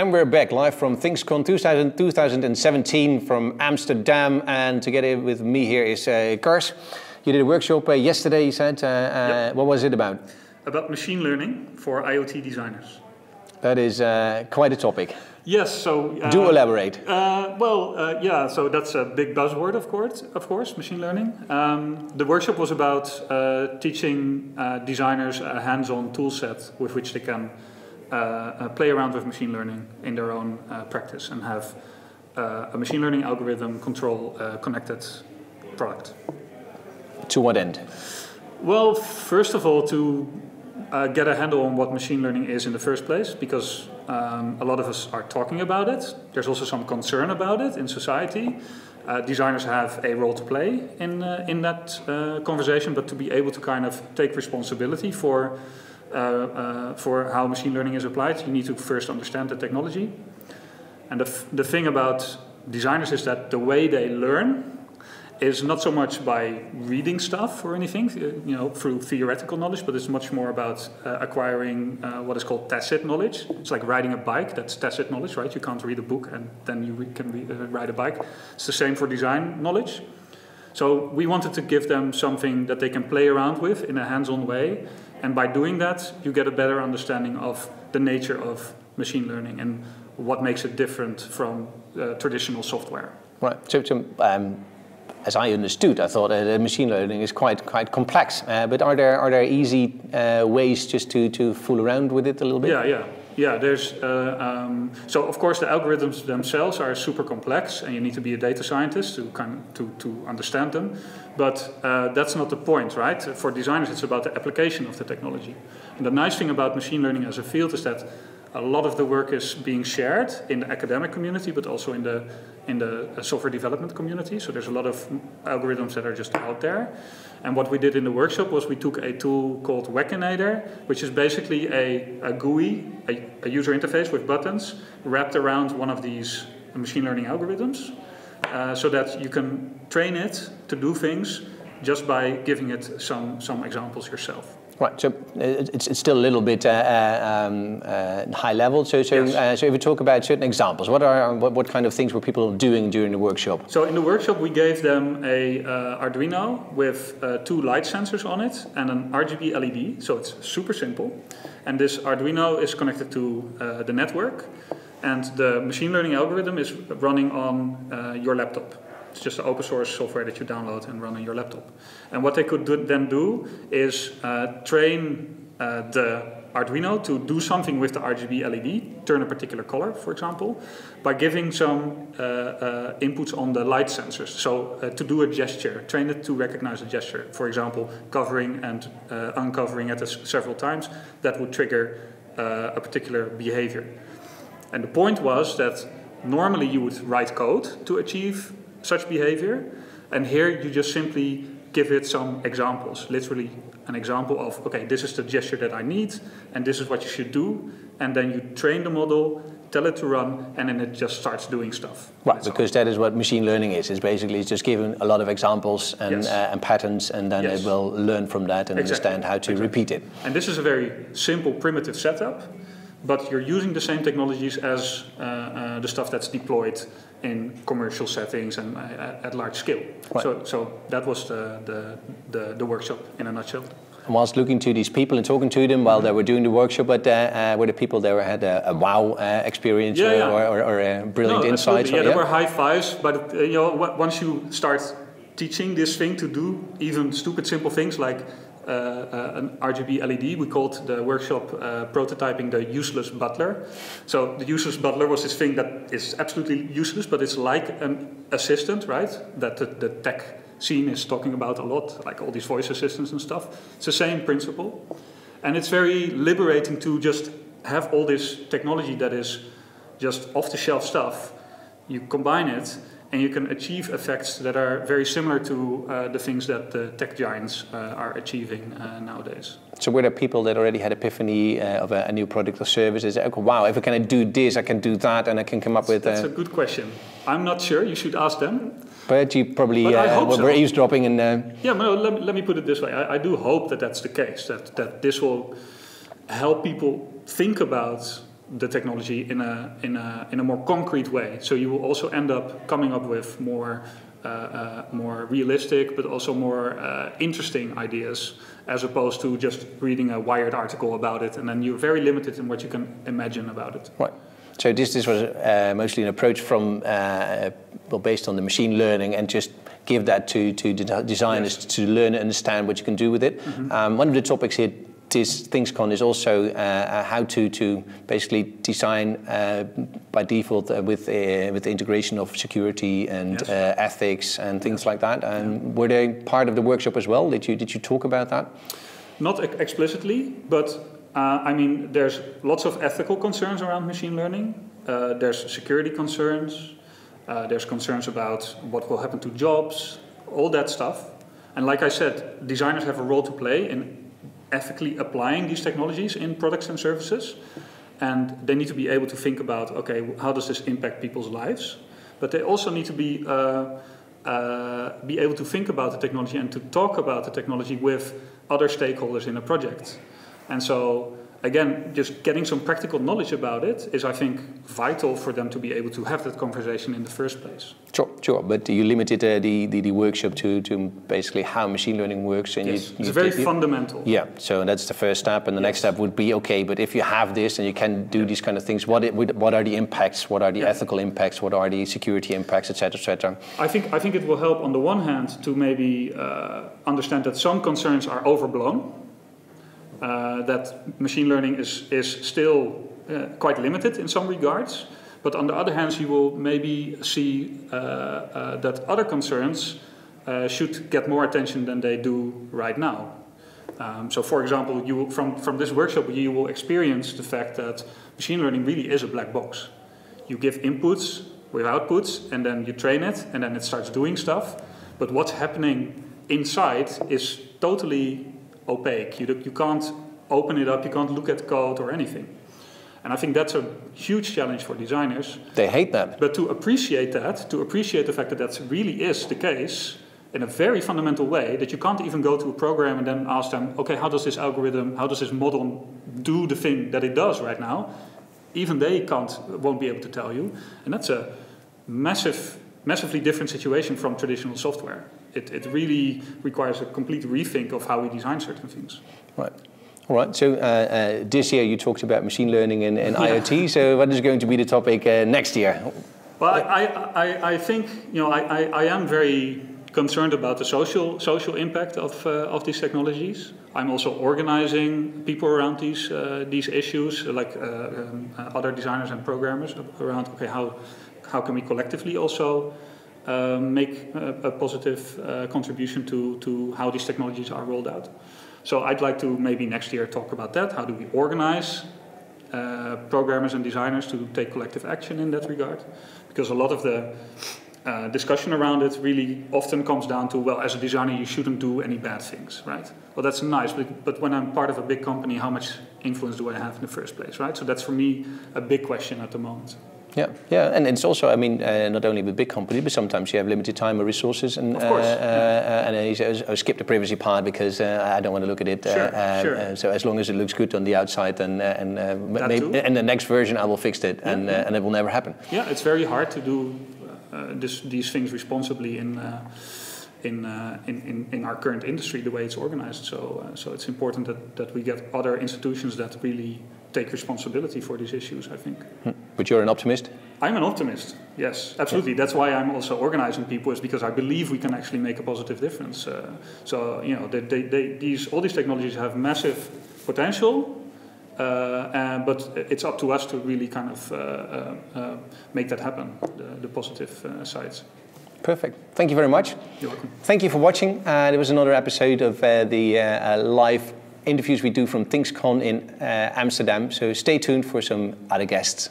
And we're back live from ThingsCon 2000, 2017 from Amsterdam. And together with me here is uh, Kars. You did a workshop uh, yesterday, you said. Uh, uh yep. What was it about? About machine learning for IoT designers. That is uh, quite a topic. Yes, so uh, do elaborate. Uh, well, uh, yeah, so that's a big buzzword, of course. Of course, machine learning. Um, the workshop was about uh, teaching designers a hands-on tool set with which they can play around with machine learning in their own uh, practice and have a machine learning algorithm control a connected product. To what end? Well, first of all, to uh, get a handle on what machine learning is in the first place, because um, a lot of us are talking about it. There's also some concern about it in society. Uh, designers have a role to play in uh, in that conversation, but to be able to kind of take responsibility for uh, uh, for how machine learning is applied, you need to first understand the technology. And the, the thing about designers is that the way they learn is not so much by reading stuff or anything, uh, you know, through theoretical knowledge, but it's much more about uh, acquiring uh, what is called tacit knowledge. It's like riding a bike. That's tacit knowledge, right? You can't read a book and then you can uh, ride a bike. It's the same for design knowledge. So we wanted to give them something that they can play around with in a hands-on way and by doing that, you get a better understanding of the nature of machine learning and what makes it different from uh, traditional software. Right. So, so um, as I understood, I thought uh, machine learning is quite quite complex. Uh, but are there are there easy uh, ways just to to fool around with it a little bit? Yeah, yeah. Yeah, there's uh, um, so of course the algorithms themselves are super complex, and you need to be a data scientist to kind of, to to understand them. But uh, that's not the point, right? For designers, it's about the application of the technology. And the nice thing about machine learning as a field is that a lot of the work is being shared in the academic community, but also in the in the uh, software development community. So there's a lot of algorithms that are just out there. And what we did in the workshop was we took a tool called Wekinator, which is basically a, a GUI, a, a user interface with buttons, wrapped around one of these machine learning algorithms, uh, so that you can train it to do things just by giving it some, some examples yourself. Right, so uh, it's, it's still a little bit uh, uh, um, uh, high level. So, so, yes. uh, so if we talk about certain examples, what are what, what, kind of things were people doing during the workshop? So in the workshop, we gave them a uh, Arduino with two light sensors on it and an RGB LED. So it's super simple, and this Arduino is connected to the network, and the machine learning algorithm is running on your laptop. It's just open source software that you download and run on your laptop. And what they could do, then do is uh, train uh, the Arduino to do something with the RGB LED, turn a particular color, for example, by giving some uh, uh, inputs on the light sensors. So uh, to do a gesture, train it to recognize a gesture. For example, covering and uh, uncovering it several times, that would trigger uh, a particular behavior. And the point was that normally you would write code to achieve such behavior. And here you just simply give it some examples, literally an example of, okay, this is the gesture that I need, and this is what you should do. And then you train the model, tell it to run, and then it just starts doing stuff. Right, because that is what machine learning is. It's basically just giving a lot of examples and, yes. uh, and patterns, and then yes. it will learn from that and exactly. understand how to exactly. repeat it. And this is a very simple, primitive setup, but you're using the same technologies as uh, uh, the stuff that's deployed in commercial settings and uh, at large scale. Right. So, so that was the, the, the, the, workshop in a nutshell. And whilst looking to these people and talking to them while they were doing the workshop, but uh, uh, were the people there had a, a wow uh, experience yeah, yeah. Or, or, or, a brilliant no, insight? Yeah, yeah, there were high fives, but uh, you know, once you start teaching this thing to do even stupid simple things like uh, uh, an RGB LED. We called the workshop uh, prototyping the useless butler. So the useless butler was this thing that is absolutely useless, but it's like an assistant, right? That the, the tech scene is talking about a lot, like all these voice assistants and stuff. It's the same principle. And it's very liberating to just have all this technology that is just off the shelf stuff. You combine it and you can achieve effects that are very similar to uh, the things that the tech giants uh, are achieving uh, nowadays. So were there people that already had epiphany uh, of a, a, new product or service? Is it, wow, if I can do this, I can do that, and I can come up with... That's uh, a good question. I'm not sure. You should ask them. But you probably but uh, were so. eavesdropping and... Yeah, no, let, me, let me put it this way. I, I do hope that that's the case, that, that this will help people think about the technology in a, in, a, in a more concrete way. So you will also end up coming up with more, uh, uh, more realistic but also more uh, interesting ideas as opposed to just reading a Wired article about it and then you're very limited in what you can imagine about it. Right. So this, this was uh, mostly an approach from, uh, well, based on the machine learning and just give that to, to designers yes. to learn and understand what you can do with it. Mm -hmm. um, one of the topics here this ThingsCon is also uh, uh, how to, to basically design uh, by default uh, with, uh, with the integration of security and yes. Uh, ethics and things like that. And yeah. were they part of the workshop as well? Did you, did you talk about that? Not explicitly, but I mean, there's lots of ethical concerns around machine learning. there's security concerns. there's concerns about what will happen to jobs, all that stuff. And like I said, designers have a role to play in ethically applying these technologies in products and services. And they need to be able to think about, okay, how does this impact people's lives? But they also need to be, uh, uh, be able to think about the technology and to talk about the technology with other stakeholders in a project. And so again, just getting some practical knowledge about it is, I think, vital for them to be able to have that conversation in the first place. Sure, sure. But you limited uh, the, the, the, workshop to, to basically how machine learning works. And yes, you, it's you, very you, fundamental. Yeah, so that's the first step. And the yes. next step would be, okay, but if you have this and you can do yeah. these kind of things, what, it, what are the impacts? What are the yeah. ethical impacts? What are the security impacts, etc., etc.? I think, I think it will help on the one hand to maybe uh, understand that some concerns are overblown uh, that machine learning is, is still uh, quite limited in some regards. But on the other hand, you will maybe see uh, uh that other concerns uh, should get more attention than they do right now. Um, so, for example, you will, from, from this workshop, you will experience the fact that machine learning really is a black box. You give inputs with outputs, and then you train it, and then it starts doing stuff. But what's happening inside is totally opaque. You, you can't open it up, you can't look at code or anything. And I think that's a huge challenge for designers. They hate that. But to appreciate that, to appreciate the fact that that really is the case in a very fundamental way, that you can't even go to a program and then ask them, okay, how does this algorithm, how does this model do the thing that it does right now? Even they can't, won't be able to tell you. And that's a massive, massively different situation from traditional software it, it really requires a complete rethink of how we design certain things. Right. All right. So uh, uh, this year you talked about machine learning and, and yeah. IoT. So what is going to be the topic uh, next year? Well, I, I, I think you know I, I, I, am very concerned about the social social impact of uh, of these technologies. I'm also organizing people around these uh, these issues, like uh, um, other designers and programmers around. Okay, how how can we collectively also um, make a, a positive uh, contribution to, to how these technologies are rolled out. So I'd like to maybe next year talk about that. How do we organize uh, programmers and designers to take collective action in that regard? Because a lot of the uh, discussion around it really often comes down to, well, as a designer, you shouldn't do any bad things, right? Well, that's nice, but, but when I'm part of a big company, how much influence do I have in the first place, right? So that's for me a big question at the moment. Yeah, yeah, and it's also, I mean, uh, not only with big company, but sometimes you have limited time or resources. And, of course. Uh, uh, and he says, oh, skip the privacy part because uh, I don't want to look at it. Uh, sure, uh, sure. so as long as it looks good on the outside, and and maybe, and the next version I will fix it, yeah, and yeah. and it will never happen. Yeah, it's very hard to do this, these things responsibly in. In, uh, in, in, in, our current industry, the way it's organized. So, uh, so it's important that, that we get other institutions that really take responsibility for these issues, I think. Hmm. But you're an optimist? I'm an optimist, yes, absolutely. That's why I'm also organizing people, is because I believe we can actually make a positive difference. Uh, so, you know, they, they, they, these, all these technologies have massive potential, uh, and, but it's up to us to really kind of uh, uh, uh make that happen, the, the positive uh, sides. Perfect. Thank you very much. You're welcome. Thank you for watching. there was another episode of the live interviews we do from ThingsCon in uh, Amsterdam. So stay tuned for some other guests.